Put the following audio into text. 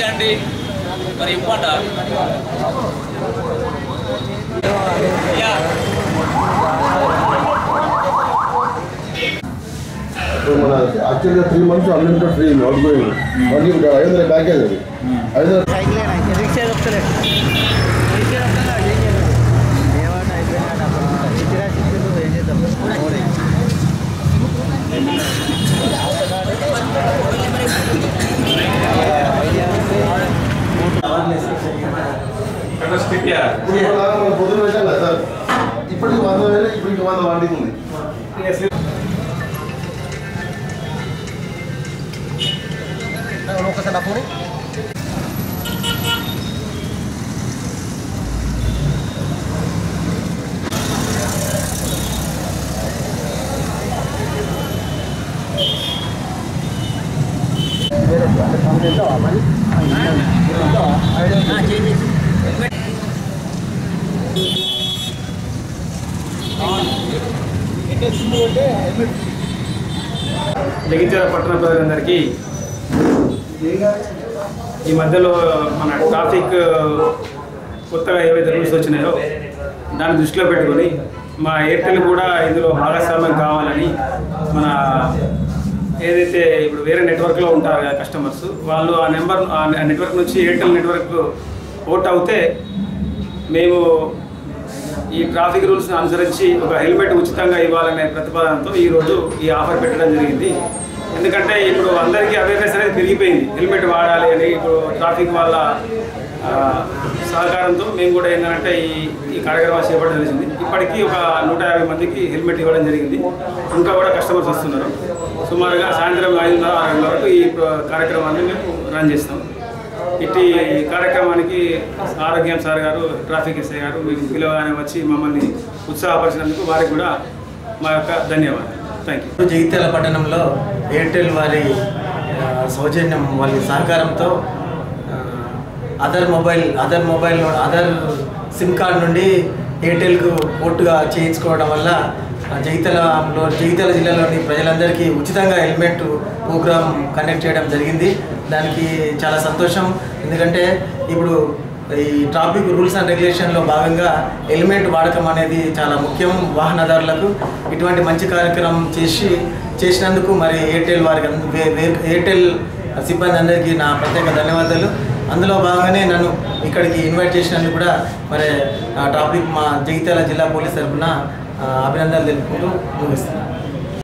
రండి మరి యా. మన యాక్చువల్గా three months unlimited free outgoing ఐదు వందల ప్యాకేజ్ అది. ఐదు వందల పొద్దున పెట్టాం కదా సార్ ఇప్పటికి వంద వేలు ఇప్పటికి వంద వాటికి ఉంది. ఒకసారి జగిత్యాల పట్టణ ప్రజలందరికీ ఈ మధ్యలో మన ట్రాఫిక్ కొత్తగా ఏవైతే రూల్స్ వచ్చినాయో దాన్ని దృష్టిలో పెట్టుకొని మా ఎయిర్టెల్ కూడా ఇందులో భాగస్వామ్యం కావాలని మన ఏదైతే ఇప్పుడు వేరే నెట్వర్క్లో ఉంటారు కదా కస్టమర్స్ వాళ్ళు ఆ నెంబర్ ఆ నెట్వర్క్ నుంచి ఎయిర్టెల్ నెట్వర్క్ ఓట్ అవుతే మేము ఈ ట్రాఫిక్ రూల్స్ని అనుసరించి ఒక హెల్మెట్ ఉచితంగా ఇవ్వాలనే ప్రతిపాదనతో ఈరోజు ఈ ఆఫర్ పెట్టడం జరిగింది. ఎందుకంటే ఇప్పుడు అందరికీ అవేర్నెస్ అనేది పెరిగిపోయింది. హెల్మెట్ వాడాలి అని ఇప్పుడు ట్రాఫిక్ వాళ్ళ సహకారంతో మేము కూడా ఏంటంటే ఈ ఈ కార్యక్రమాలు చేపట్టడం జరిగింది. ఇప్పటికీ ఒక నూట యాభై మందికి హెల్మెట్ ఇవ్వడం జరిగింది. ఇంకా కూడా కస్టమర్స్ వస్తున్నారు. సుమారుగా సాయంత్రం ఐదున్నర ఆరు వరకు ఈ కార్యక్రమాన్ని మేము రన్ చేస్తాం. ఇట్టి కార్యక్రమానికి ఆరోగ్యం సార్ గారు ట్రాఫిక్ ఎస్ఐ గారు మీకు పిలవగానే వచ్చి మమ్మల్ని ఉత్సాహపరిచినందుకు వారికి కూడా మా యొక్క ధన్యవాదాలు. థ్యాంక్ యూ జగిత్యాల పట్టణంలో ఎయిర్టెల్ వారి సౌజన్యం వాళ్ళ సహకారంతో other mobile other mobile other sim card నుండి ఎయిర్టెల్కు పోర్టుగా చేయించుకోవడం వల్ల జగిత్యాలలో జగిత్యాల జిల్లాలోని ప్రజలందరికీ ఉచితంగా హెల్మెట్ ప్రోగ్రామ్ కండక్ట్ చేయడం జరిగింది. దానికి చాలా సంతోషం. ఎందుకంటే ఇప్పుడు ఈ ట్రాఫిక్ రూల్స్ అండ్ రెగ్యులేషన్లో భాగంగా హెల్మెట్ వాడకం అనేది చాలా ముఖ్యం వాహనదారులకు. ఇటువంటి మంచి కార్యక్రమం చేసి చేసినందుకు మరి ఎయిర్టెల్ వారికి వే- ఎయిర్టెల్ సిబ్బంది అందరికీ నా ప్రత్యేక ధన్యవాదాలు. అందులో భాగంగానే నన్ను ఇక్కడికి ఇన్వైట్ చేసినందుకు కూడా మరి ట్రాఫిక్ మా జగిత్యాల జిల్లా పోలీస్ తరఫున అభినందనలు తెలుపుకుంటూ ముగిస్తున్నాను